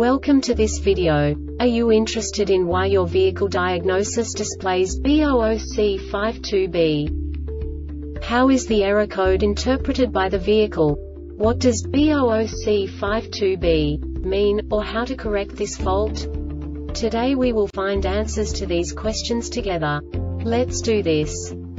Welcome to this video. Are you interested in why your vehicle diagnosis displays B00C52B? How is the error code interpreted by the vehicle? What does B00C52B mean, or how to correct this fault? Today we will find answers to these questions together. Let's do this.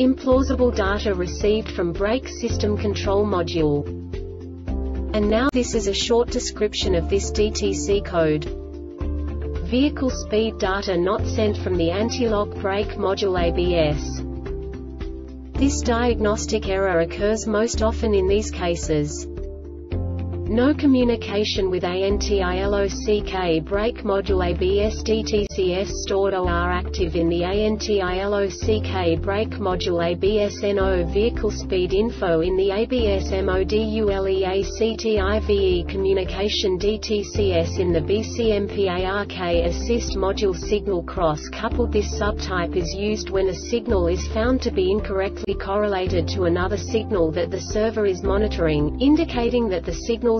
implausible data received from brake system control module. And now this is a short description of this DTC code. Vehicle speed data not sent from the anti-lock brake module ABS. This diagnostic error occurs most often in these cases. No communication with ANTILOCK brake module ABS DTCS stored OR active in the ANTILOCK brake module ABS NO vehicle speed info in the ABS MODULEACTIVE communication DTCS in the BCMPARK assist module signal cross coupled This subtype is used when a signal is found to be incorrectly correlated to another signal that the server is monitoring, indicating that the signal